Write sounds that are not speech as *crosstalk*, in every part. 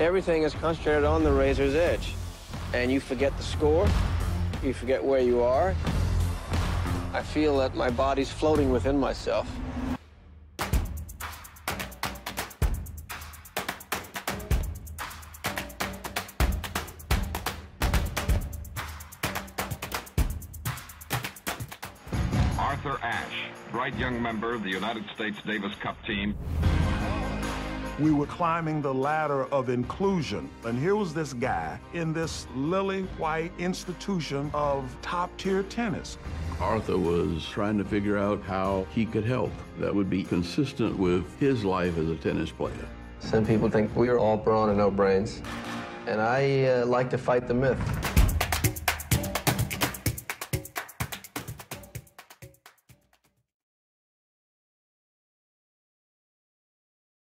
everything is concentrated on the razor's edge. And you forget the score, you forget where you are. I feel that my body's floating within myself. Arthur Ashe, bright young member of the United States Davis Cup team. We were climbing the ladder of inclusion, and here was this guy in this lily white institution of top tier tennis. Arthur was trying to figure out how he could help that would be consistent with his life as a tennis player. Some people think we are all brawn and no brains. And I uh, like to fight the myth.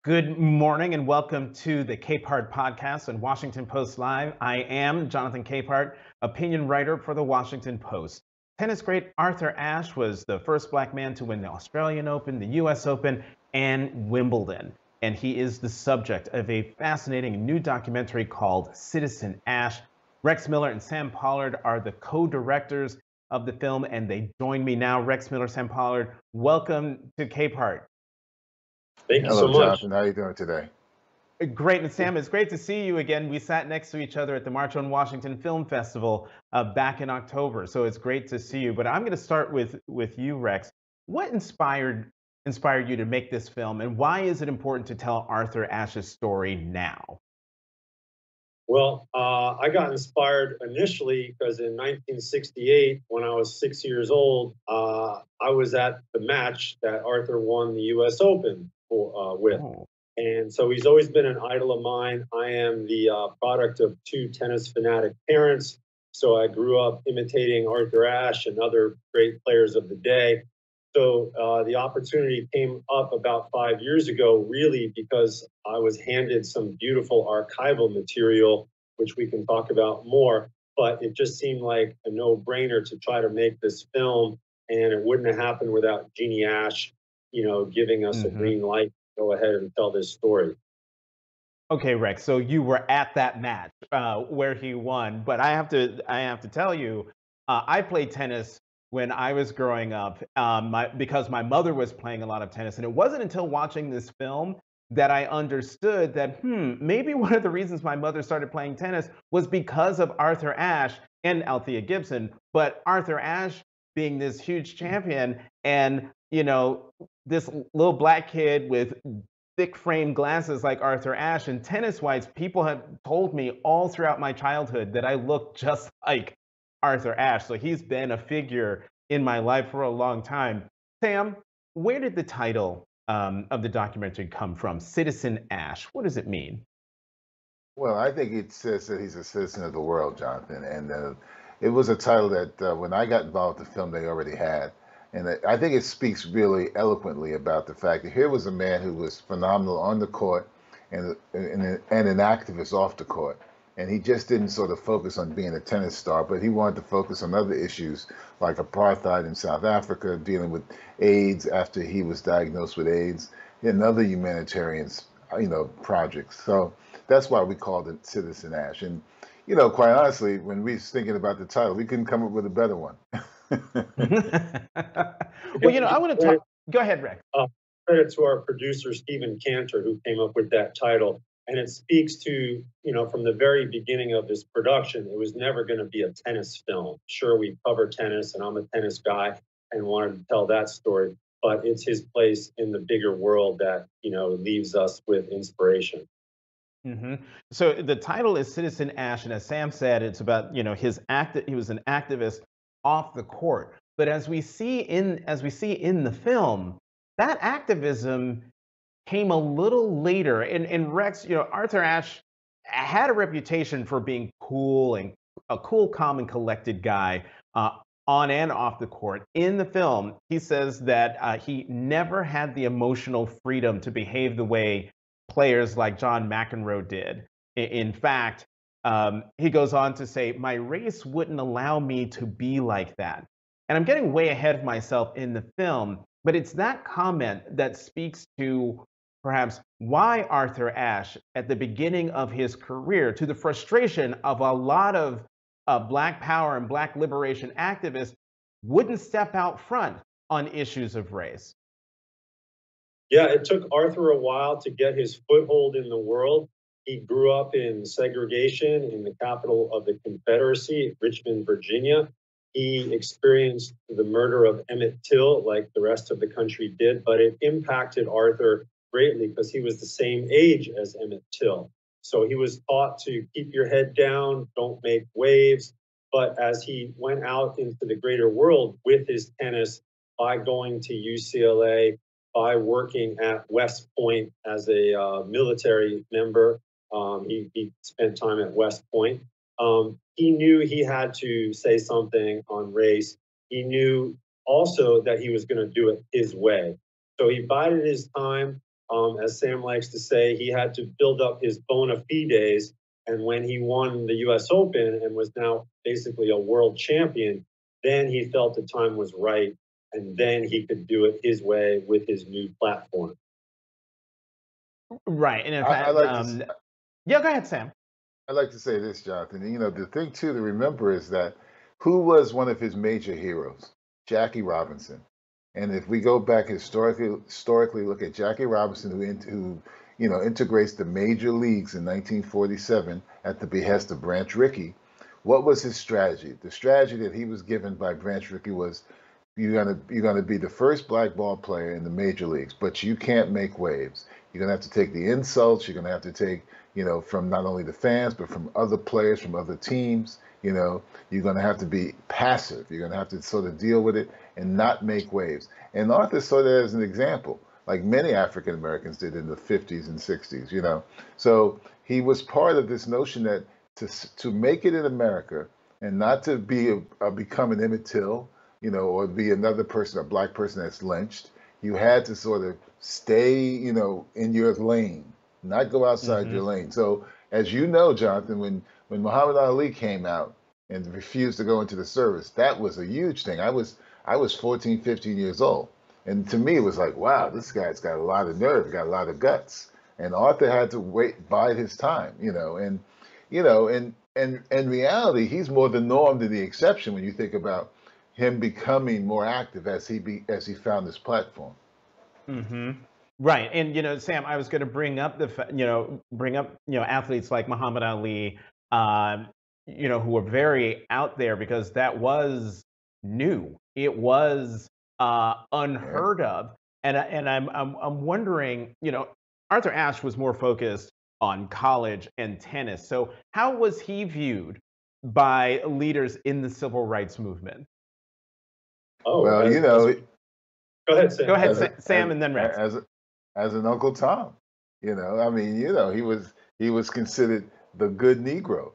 Good morning and welcome to the Capehart podcast on Washington Post Live. I am Jonathan Capehart, opinion writer for the Washington Post. Tennis great Arthur Ashe was the first black man to win the Australian Open, the US Open, and Wimbledon. And he is the subject of a fascinating new documentary called Citizen Ashe. Rex Miller and Sam Pollard are the co directors of the film, and they join me now. Rex Miller, Sam Pollard, welcome to Capehart. Thank you Hello, so much. Jonathan. How are you doing today? Great, and Sam, it's great to see you again. We sat next to each other at the March on Washington Film Festival uh, back in October, so it's great to see you. But I'm going to start with with you, Rex. What inspired inspired you to make this film, and why is it important to tell Arthur Ashe's story now? Well, uh, I got inspired initially because in 1968, when I was six years old, uh, I was at the match that Arthur won the U.S. Open for, uh, with. Oh, And so he's always been an idol of mine. I am the uh, product of two tennis fanatic parents. So I grew up imitating Arthur Ashe and other great players of the day. So uh, the opportunity came up about five years ago, really because I was handed some beautiful archival material, which we can talk about more. But it just seemed like a no brainer to try to make this film. And it wouldn't have happened without Jeannie Ashe, you know, giving us a Mhm. green light to go ahead and tell this story. Okay, Rex. So you were at that match uh, where he won, but I have to I have to tell you, uh, I played tennis when I was growing up um, my, because my mother was playing a lot of tennis, and it wasn't until watching this film that I understood that hmm maybe *laughs* one of the reasons my mother started playing tennis was because of Arthur Ashe and Althea Gibson, but Arthur Ashe being this huge champion and you know this little black kid with thick frame glasses like Arthur Ashe. And tennis wise, people have told me all throughout my childhood that I look *laughs* just like Arthur Ashe. So he's been a figure in my life for a long time. Sam, where did the title um, of the documentary come from? Citizen Ashe. What does it mean? Well, I think it says that he's a citizen of the world, Jonathan. And uh, it was a title that uh, when I got involved with the film, they already had. And I think it speaks really eloquently about the fact that here was a man who was phenomenal on the court and, and, and an activist off the court. And he just didn't sort of focus on being a tennis star, but he wanted to focus on other issues like apartheid in South Africa, dealing with AIDS after he was diagnosed with AIDS, and other humanitarian, you know, projects. So that's why we called it Citizen Ashe. And, you know, quite honestly, when we was thinking about the title, we couldn't come up with a better one. *laughs* *laughs* well, you know, I want to talk. Go ahead, Rex. Credit to our producer, Steven Cantor, who came up with that title. And it speaks to, you know, from the very beginning of this production, it was never going to be a tennis film. Sure, we cover tennis, and I'm a tennis guy and wanted to tell that story, but it's his place in the bigger world that, you know, leaves us with inspiration. hmm So the title is Citizen Ashe, and as Sam said, it's about you know his act. He was an activist off the court, but as we see in as we see in the film, that activism came a little later. And, and Rex, you know, Arthur Ashe had a reputation for being cool and a cool, calm, and collected guy uh, on and off the court. In the film, he says that uh, he never had the emotional freedom to behave the way players like John McEnroe did. In fact, um, he goes on to say, My race wouldn't allow me to be like that. And I'm getting way ahead of myself in the film, but it's that comment that speaks to perhaps why Arthur Ashe, at the beginning of his career, to the frustration of a lot of uh, Black power and Black liberation activists, wouldn't step out front on issues of race. Yeah, it took Arthur a while to get his foothold in the world. He grew up in segregation in the capital of the Confederacy, Richmond, Virginia. He experienced the murder of Emmett Till like the rest of the country did, but it impacted Arthur greatly because he was the same age as Emmett Till. So he was taught to keep your head down, don't make waves. But as he went out into the greater world with his tennis by going to UCLA, by working at West Point as a uh, military member. Um, he, he, spent time at West Point. Um, he knew he had to say something on race. He knew also that he was going to do it his way. So he bided his time. Um, as Sam likes to say, he had to build up his bona fides. And when he won the US Open and was now basically a world champion, then he felt the time was right and then he could do it his way with his new platform. Right, and in fact, I, I like um, to, yeah, go ahead, Sam. I'd like to say this, Jonathan. You know, the thing too to remember is that who was one of his major heroes? Jackie Robinson. And if we go back historically, historically look at Jackie Robinson, who, who you know integrates the major leagues in 1947 at the behest of Branch Rickey, what was his strategy? The strategy that he was given by Branch Rickey was you're gonna you're gonna be the first black ball player in the major leagues, but you can't make waves. You're gonna have to take the insults. You're gonna have to take you know from not only the fans but from other players from other teams. You know you're gonna have to be passive. You're gonna have to sort of deal with it and not make waves. And Arthur saw that as an example, like many African Americans did in the 50s and 60s. You know, so he was part of this notion that to to make it in America and not to be a, a become an Emmett Till you know, or be another person, a black person that's lynched. You had to sort of stay, you know, in your lane, not go outside mm-hmm. your lane. So, as you know, Jonathan, when when Muhammad Ali came out and refused to go into the service, that was a huge thing. I was I was 14, 15 years old. And to me, it was like, wow, this guy's got a lot of nerve, got a lot of guts. And Arthur had to wait, bide his time, you know, and, you know, and, and, in reality, he's more the norm than the exception when you think about him becoming more active as he be as he found this platform. Mm-hmm. Right, and you know, Sam, I was going to bring up the you know bring up you know athletes like Muhammad Ali, uh, you know, who were very out there because that was new. It was uh, unheard of, and and I'm, I'm I'm wondering, you know, Arthur Ashe was more focused on college and tennis. So how was he viewed by leaders in the civil rights movement? Oh, well, as, you know. As, go ahead, Sam. Go ahead, Sam, as, Sam and then Rex. As, as an Uncle Tom, you know, I mean, you know, he was he was considered the good Negro,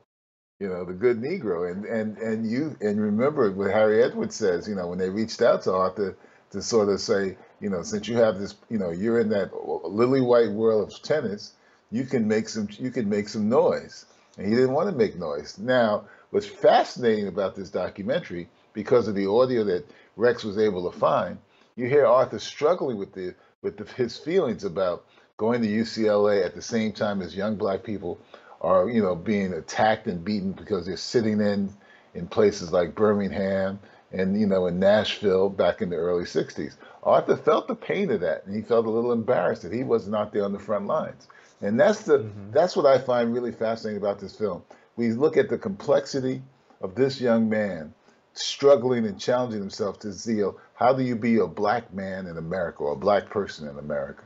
you know, the good Negro, and and and you and remember what Harry Edwards says, you know, when they reached out to Arthur to sort of say, you know, since you have this, you know, you're in that lily white world of tennis, you can make some you can make some noise, and he didn't want to make noise. Now, what's fascinating about this documentary, because of the audio that Rex was able to find, you hear Arthur struggling with the with the, his feelings about going to UCLA at the same time as young black people are, you know, being attacked and beaten because they're sitting in in places like Birmingham and you know in Nashville back in the early 60s. Arthur felt the pain of that and he felt a little embarrassed that he was not there on the front lines. And that's the mm-hmm. that's what I find really fascinating about this film. We look at the complexity of this young man struggling and challenging himself to zeal. How do you be a black man in America or a black person in America?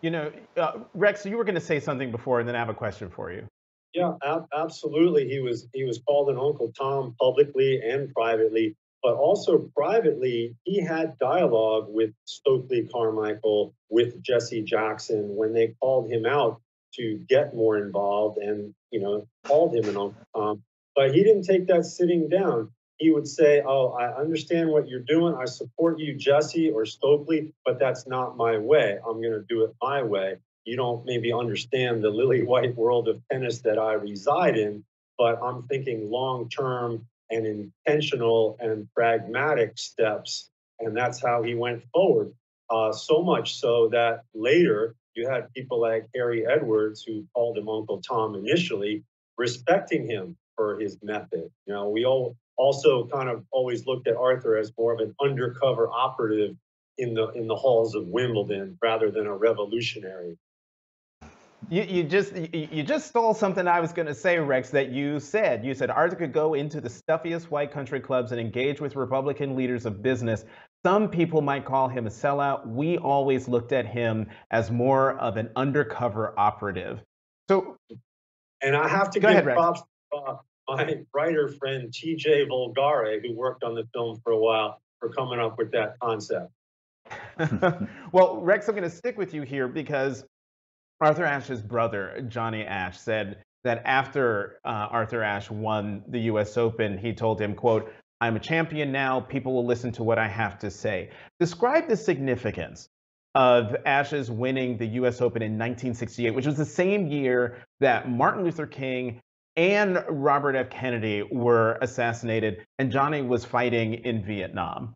You know, uh, Rex, you were going to say something before, and then I have a question for you. Yeah, ab- absolutely. He was he was called an Uncle Tom publicly and privately, but also privately, he had dialogue with Stokely Carmichael, with Jesse Jackson when they called him out to get more involved, and you know called him an Uncle Tom. But he didn't take that sitting down. He would say, Oh, I understand what you're doing. I support you, Jesse or Stokely, but that's not my way. I'm going to do it my way. You don't maybe understand the lily *laughs* white world of tennis that I reside in, but I'm thinking long term and intentional and pragmatic steps. And that's how he went forward. Uh, so much so that later you had people like Harry Edwards, who called him Uncle Tom initially, respecting him for his method. You know, we all also kind of always looked at Arthur as more of an undercover operative in the in the halls of Wimbledon rather than a revolutionary. You, you just you, just stole something I was going to say, Rex. That you said. You said Arthur could go into the stuffiest white country clubs and engage with Republican leaders of business. Some people might call him a sellout. We always looked at him as more of an undercover operative. So, and I have to go give ahead, Rex. props my writer friend T.J. Volgare, who worked on the film for a while, for coming up with that concept. well, Rex, I'm going to stick with you here because Arthur Ashe's brother, Johnny Ashe, said that after uh, Arthur Ashe won the U.S. Open, he told him, quote, I'm a champion now. People will listen to what I have to say. Describe the significance of Ashe's winning the U.S. Open in 1968, which was the same year that Martin Luther King and Robert F. Kennedy were assassinated, and Johnny was fighting in Vietnam.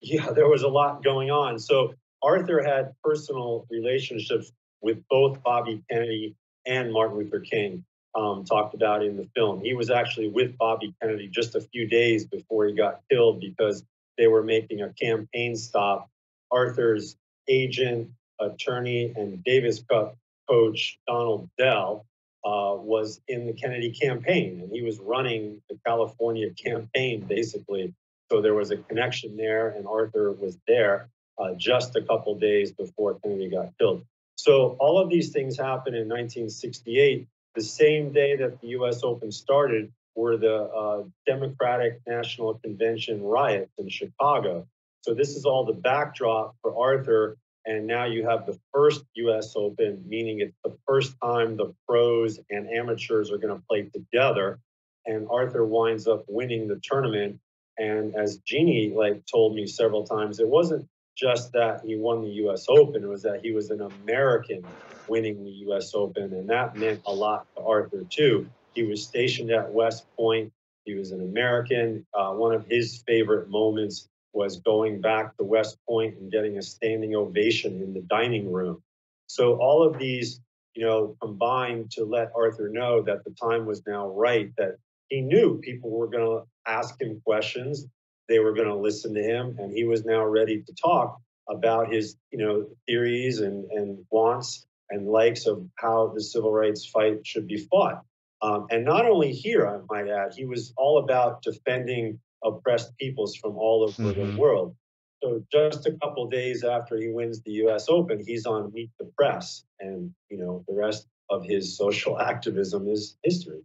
Yeah, there was a lot going on. So Arthur had personal relationships with both Bobby Kennedy and Martin Luther King, um, talked about in the film. He was actually with Bobby Kennedy just a few days before he got killed because they were making a campaign stop. Arthur's agent, attorney, and Davis Cup coach, Donald Dell, uh, was in the Kennedy campaign, and he was running the California campaign basically. So there was a connection there, and Arthur was there uh, just a couple days before Kennedy got killed. So all of these things happened in 1968. The same day that the U.S. Open started were the uh, Democratic National Convention riots in Chicago. So this is all the backdrop for Arthur. And now you have the first U.S. Open, meaning it's the first time the pros and amateurs are going to play together. And Arthur winds up winning the tournament. And as Jeannie like told me several times, it wasn't just that he won the U.S. Open. It was that he was an American winning the U.S. Open, and that meant a lot to Arthur too. He was stationed at West Point. He was an American. Uh, one of his favorite moments was going back to West Point and getting a standing ovation in the dining room. So all of these, you know, combined to let Arthur know that the time was now right. That he knew people were going to ask him questions they were going to listen to him, and he was now ready to talk about his, you know, theories and, and wants and likes of how the civil rights fight should be fought. Um, and not only here, I might add, he was all about defending oppressed peoples from all over mm-hmm. the world. So just a couple days after he wins the U.S. Open, he's on Meet the Press, and you know the rest of his *laughs* social activism is history.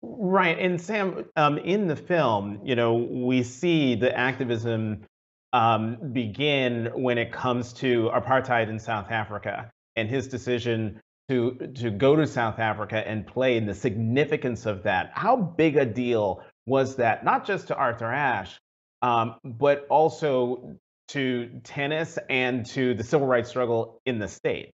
Right. And Sam, um, in the film, you know, we see the activism um, begin when it comes to apartheid in South Africa and his decision to to go to South Africa and play and the significance of that. How big a deal was that, not just to Arthur Ashe, um, but also to tennis and to the civil rights struggle in the state?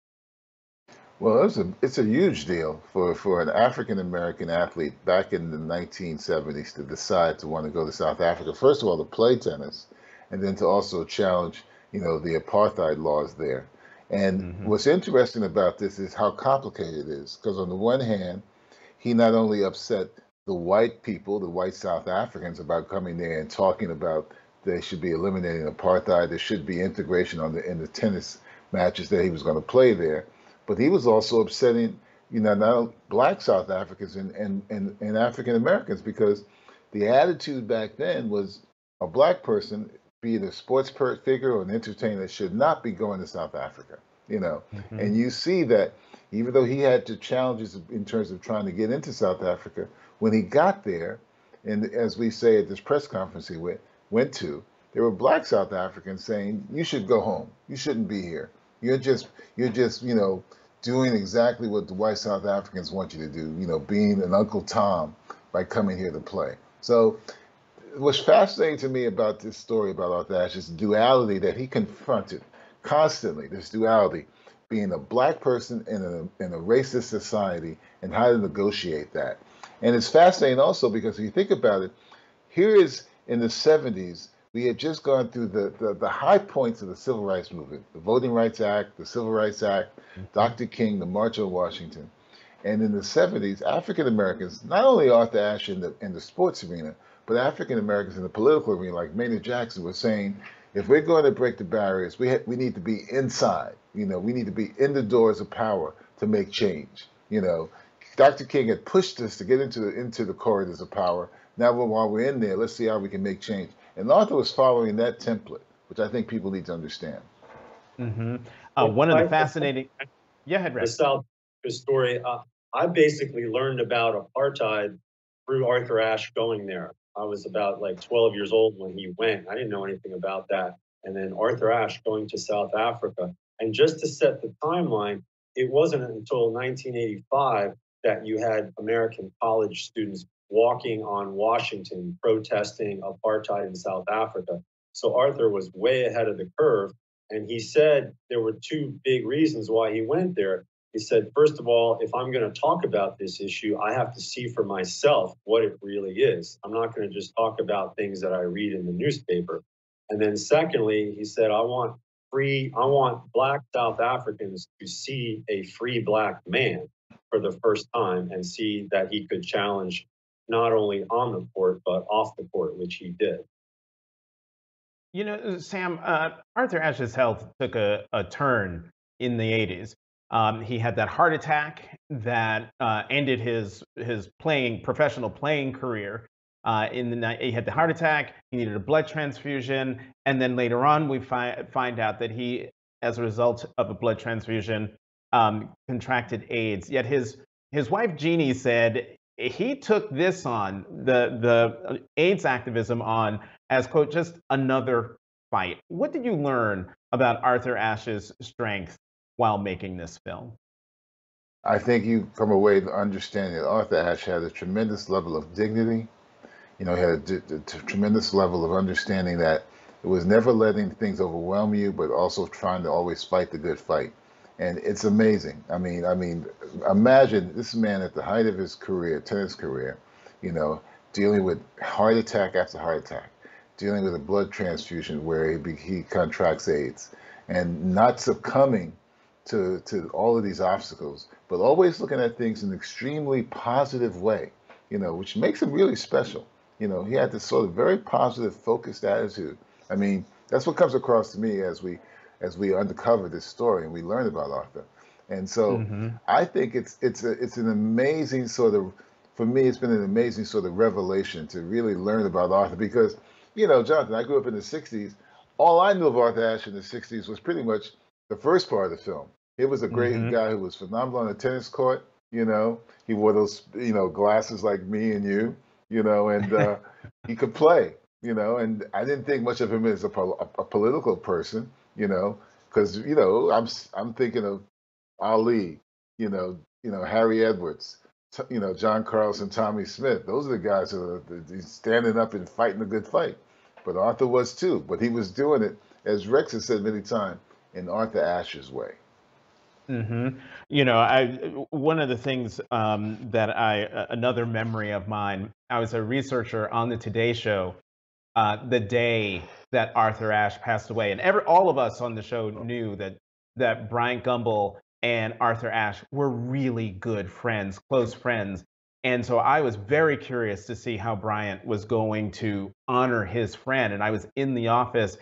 Well, it's a it's a huge deal for, for an African American athlete back in the 1970s to decide to want to go to South Africa. First of all, to play tennis, and then to also challenge, you know, the apartheid laws there. And mm-hmm. what's interesting about this is how complicated it is. Because on the one hand, he not only upset the white people, the white South Africans, about coming there and talking about they should be eliminating apartheid, there should be integration on the in the tennis matches that he was going to play there but he was also upsetting, you know, not black South Africans and, and, and, and African Americans because the attitude back then was a black person, be it a sports figure or an entertainer, should not be going to South Africa, you know. Mm-hmm. And you see that even though he had to challenges in terms of trying to get into South Africa, when he got there, and as we say at this press conference he went, went to, there were black South Africans saying, "You should go home. You shouldn't be here. You're just, you're just, you know, doing exactly what the white South Africans want you to do, you know, being an Uncle Tom by coming here to play. So what's fascinating to me about this story about Arthur Ashe is the duality that he confronted constantly, this duality, being a black person in a, in a racist society and how to negotiate that. And it's fascinating also because if you think about it, here is in the 70s we had just gone through the, the, the high points of the Civil Rights Movement, the Voting Rights Act, the Civil Rights Act, mm-hmm. Dr. King, the March on Washington. And in the 70s, African Americans, not only Arthur Ashe in the, in the sports arena, but African Americans in the political arena, like Maynard Jackson, was saying, if we're going to break the barriers, we, ha- we need to be inside. You know, we need to be in the doors of power to make change. You know, Dr. King had pushed us to get into the, into the corridors of power. Now, while we're in there, let's see how we can make change. And Arthur was following that template, which I think people need to understand. Mm-hmm. Uh, one of the fascinating. *laughs* Yeah, ahead, The South story. Uh, I basically learned about apartheid through Arthur Ashe going there. I was about like 12 years old when he went. I didn't know anything about that. And then Arthur Ashe going to South Africa. And just to set the timeline, it wasn't until 1985 that you had American college students walking on Washington protesting apartheid in South Africa. So Arthur was way ahead of the curve. And he said there were two big reasons why he went there. He said, first of all, if I'm going to talk about this issue, I have to see for myself what it really is. I'm not going to just talk about things that I read in the newspaper. And then secondly, he said, I want free, I want black South Africans to see a free black man for the first time and see that he could challenge not only on the court, but off the court, which he did. You know, Sam, uh, Arthur Ashe's health took a, a turn in the 80s. Um, he had that heart attack that uh, ended his his playing professional playing career. Uh, in the night, he had the heart attack. He needed a blood transfusion, and then later on, we find find out that he, as a result of a blood transfusion, um, contracted AIDS. Yet his his wife Jeannie said he took this on the the AIDS activism on as quote just another fight. What did you learn about Arthur Ashe's strength while making this film? I think you come away understanding that Arthur Ashe had a tremendous level of dignity. You know, he had a, a, tremendous level of understanding that it was never letting things overwhelm you, but also trying to always fight the good fight and it's amazing. I mean, I mean, imagine this man at the height of his career, tennis career, you know, dealing with heart attack after heart attack, dealing with a blood transfusion where he, he contracts AIDS, and not succumbing to to all of these obstacles, but always looking at things in an extremely positive way, you know, which makes him really special. You know, he had this sort of very positive, focused attitude. I mean, that's what comes across to me as we as we uncover this story and we learn about Arthur. And so mm-hmm. I think it's it's a, it's an amazing sort of for me it's been an amazing sort of revelation to really learn about Arthur because you know Jonathan I grew up in the 60s all I knew of Arthur Ashe in the 60s was pretty much the first part of the film. It was a great mm-hmm. guy who was phenomenal on the tennis court, you know. He wore those you know glasses like me and you, you know, and *laughs* uh, he could play, you know, and I didn't think much of him as a, a, a political person you know, because you know I'm I'm thinking of Ali, you know, you know Harry Edwards, t- you know John Carlson, Tommy Smith. Those are the guys who are standing up and fighting a good fight. But Arthur was too. But he was doing it, as Rex has said many times, in Arthur Ashe's way. Mm-hmm. You know, I one of the things um, that I another memory of mine. I was a researcher on the Today Show uh, the day that Arthur Ashe passed away. And every, all of us on the show knew that, that Bryant Gumbel and Arthur Ashe were really good friends, close friends. And so I was very curious to see how Bryant was going to honor his friend. And I was in the office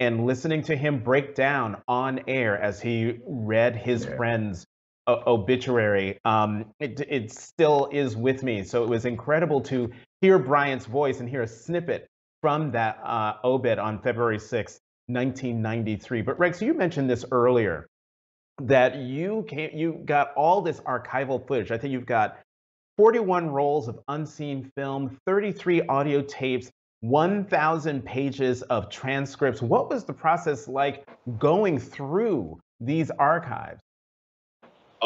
and listening to him break down on air as he read his yeah. friend's obituary. Um, it, it still is with me. So it was incredible to hear Bryant's voice and hear a snippet from that uh, obit on February 6, 1993. But Rex, you mentioned this earlier that you came, you got all this archival footage. I think you've got 41 rolls of unseen film, 33 audio tapes, 1,000 pages of transcripts. What was the process like going through these archives?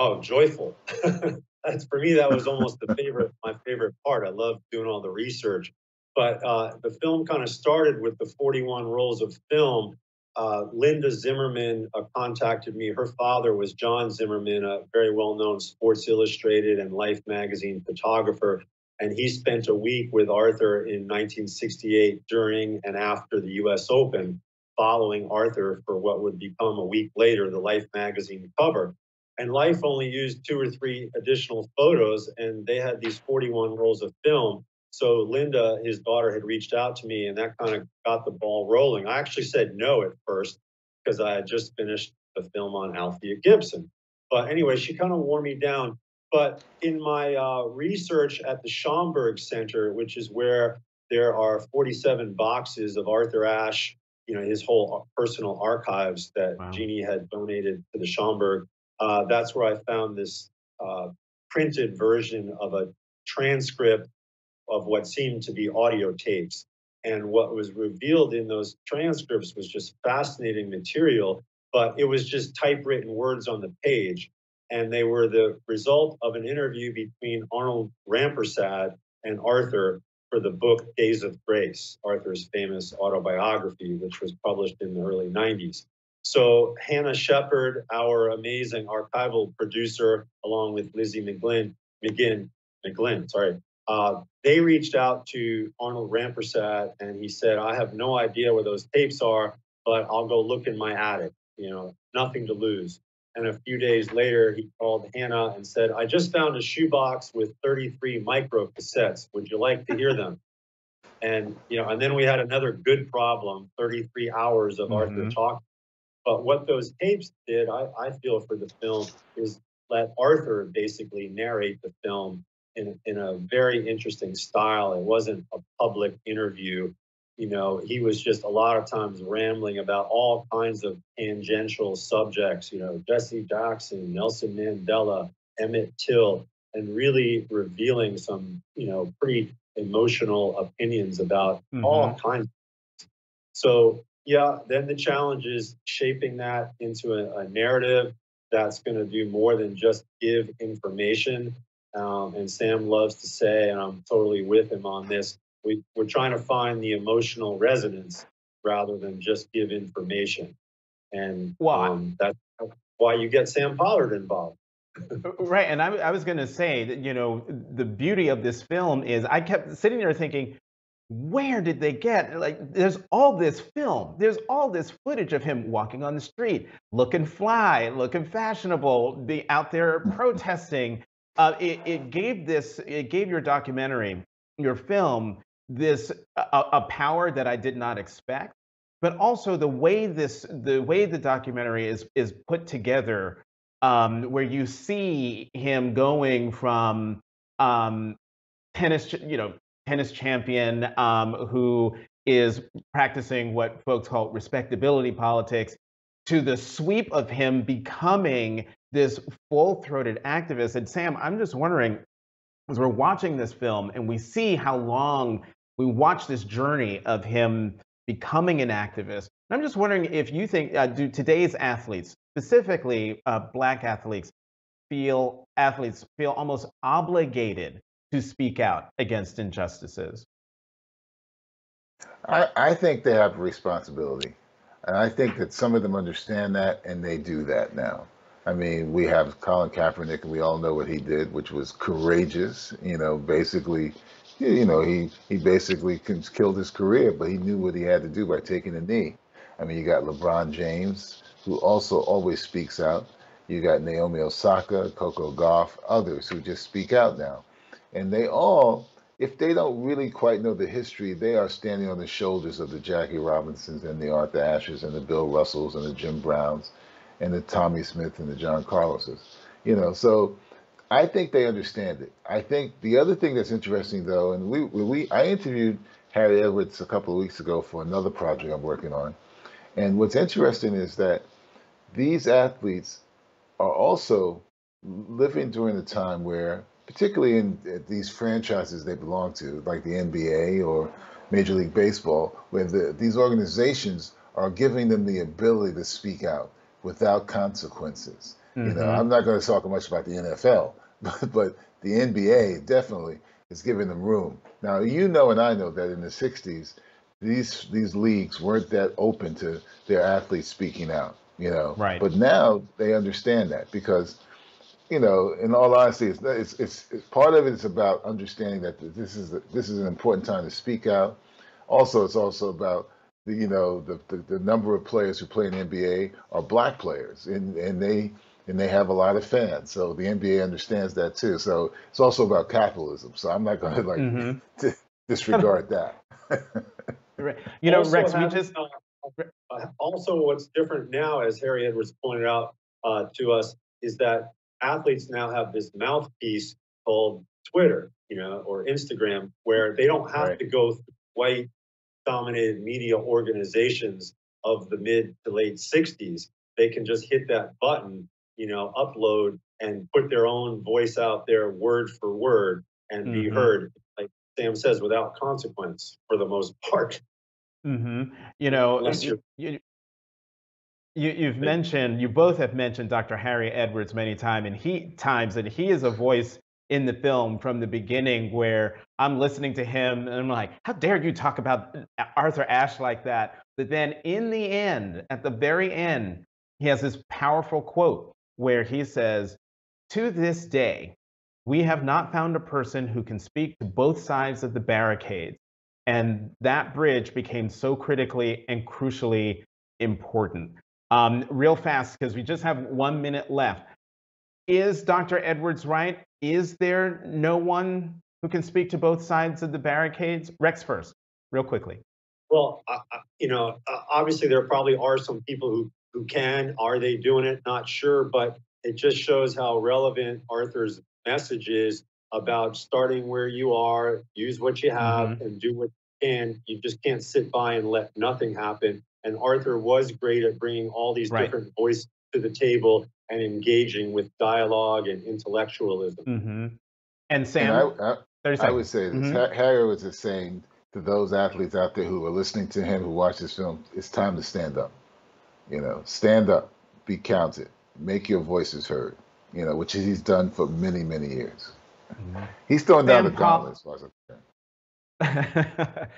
Oh, joyful. *laughs* That's for me. That was almost the favorite, my favorite part. I love doing all the research. But uh, the film kind of started with the 41 rolls of film. Uh, Linda Zimmerman uh, contacted me. Her father was John Zimmerman, a very well known Sports Illustrated and Life magazine photographer. And he spent a week with Arthur in 1968 during and after the US Open, following Arthur for what would become a week later the Life magazine cover. And Life only used two or three additional photos, and they had these 41 rolls of film. So Linda, his daughter, had reached out to me, and that kind of got the ball rolling. I actually said no at first because I had just finished the film on Althea Gibson. But anyway, she kind of wore me down. But in my uh, research at the Schomburg Center, which is where there are 47 boxes of Arthur Ashe, you know, his whole personal archives that wow. Jeannie had donated to the Schomburg, uh, that's where I found this uh, printed version of a transcript of what seemed to be audio tapes. And what was revealed in those transcripts was just fascinating material, but it was just typewritten words on the page and they were the result of an interview between Arnold Rampersad and Arthur for the book Days of Grace, Arthur's famous autobiography, which was published in the early 90s. So Hannah Shepard, our amazing archival producer, along with Lizzie McGlynn, McGinn, McGlynn, sorry, uh, they reached out to Arnold Rampersad and he said, I have no idea where those tapes are, but I'll go look in my attic, you know, nothing to lose. And a few days later, he called Hannah and said, I just found a shoebox with 33 micro cassettes. Would you like to hear them? And, you know, and then we had another good problem 33 hours of mm-hmm. Arthur talking. But what those tapes did, I, I feel, for the film is let Arthur basically narrate the film in, in a very interesting style. It wasn't a public interview you know, he was just a lot of times rambling about all kinds of tangential subjects, you know, Jesse Jackson, Nelson Mandela, Emmett Till, and really revealing some, you know, pretty emotional opinions about mm-hmm. all kinds. So, yeah, then the challenge is shaping that into a, a narrative that's going to do more than just give information. Um, and Sam loves to say, and I'm totally with him on this, we, we're trying to find the emotional resonance rather than just give information. And wow. Um, that's why you get Sam Pollard involved. right. And I, I was going to say that, you know, the beauty of this film is I kept sitting there thinking, where did they get like there's all this film there's all this footage of him walking on the street looking fly looking fashionable be out there *laughs* protesting. Uh, it, it gave this it gave your documentary your film this a, a power that I did not expect, but also the way this the way the documentary is is put together, um, where you see him going from um, tennis, you know, tennis champion um, who is practicing what folks call respectability politics to the sweep of him becoming this full-throated activist. And Sam, I'm just wondering, as we're watching this film and we see how long we watch this journey of him becoming an activist. I'm just wondering if you think, uh, do today's athletes, specifically uh, black athletes, feel athletes feel almost obligated to speak out against injustices? I, I think they have a responsibility. And I think that some of them understand that and they do that now. I mean, we have Colin Kaepernick, and we all know what he did, which was courageous, you know, basically you know, he he basically killed his career, but he knew what he had to do by taking a knee. I mean, you got LeBron James, who also always speaks out. You got Naomi Osaka, Coco Gauff, others who just speak out now. And they all, if they don't really quite know the history, they are standing on the shoulders of the Jackie Robinsons and the Arthur Ashes and the Bill Russells and the Jim Browns and the Tommy Smith and the John Carloses. You know, so I think they understand it. I think the other thing that's interesting, though, and we we I interviewed Harry Edwards a couple of weeks ago for another project I'm working on, and what's interesting is that these athletes are also living during a time where, particularly in these franchises they belong to, like the NBA or Major League Baseball, where the, these organizations are giving them the ability to speak out without consequences. Mm-hmm. You know, mm-hmm. I'm not going to talk much about the NFL, *laughs* but, but the NBA definitely is giving them room. Now, you know, and I know that in the 60s, these these leagues weren't that open to their athletes speaking out, you know. Right. But now they understand that because you know, in all honesty, it's, it's, it's, it's part of it is about understanding that this is the, this is an important time to speak out. Also, it's also about the you know the, the, the number of players who play in the NBA are black players, and and they and they have a lot of fans. So the NBA understands that too. So it's also about capitalism. So I'm not going to like Mm-hmm. *laughs* disregard that. *laughs* Right. You know, Also Rex, we just uh, uh, also, what's different now, as Harry Edwards pointed out uh, to us, is that athletes now have this mouthpiece called Twitter, you know, or Instagram, where they don't have Right. to go through white dominated media organizations of the mid to late 60s. They can just hit that button, you know, upload and put their own voice out there word for word and be Mhm. heard, like Sam says, without consequence for the most part. hmm You know, you, you, you, you've mentioned, you both have mentioned Dr. Harry Edwards many time, and he times, and he is a voice in the film from the beginning where I'm listening to him and I'm like, how dare you talk about uh, Arthur Ashe like that? But then in the end, at the very end, he has this powerful quote where he says, To this day, we have not found a person who can speak to both sides of the barricades. And that bridge became so critically and crucially important. Um, real fast, because we just have one minute left. Is Dr. Edwards right? Is there no one who can speak to both sides of the barricades? Rex first, real quickly. Well, I- you know, uh, obviously there probably are some people who, who can. Are they doing it? Not sure, but it just shows how relevant Arthur's message is about starting where you are, use what you have, and do what you can. You just can't sit by and let nothing happen. And Arthur was great at bringing all these Right. different voices to the table and engaging with dialogue and intellectualism. hmm And And Sam, I, I, I would say this. Mhm. Harry was just saying to those athletes out there who are listening to him, who watch this film, it's time to stand up. You know, stand up, be counted, make your voices heard. You know, which he's done for many, many years. He's throwing down Sam the Paul- gauntlet *laughs*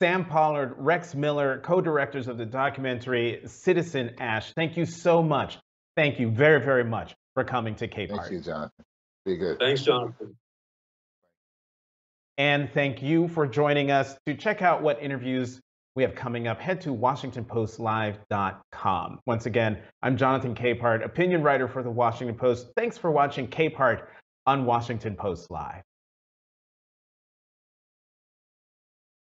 as far as I'm concerned. Sam Pollard, Rex Miller, co directors of the documentary Citizen Ashe, thank you so much. Thank you very, very much for coming to Cape Thank Art. you, Jonathan. Be good. Thanks, Jonathan. And thank you for joining us. To check out what interviews we have coming up, head to WashingtonPostLive.com. Once again, I'm Jonathan Capehart, opinion writer for the Washington Post. Thanks for watching Capehart on Washington Post Live.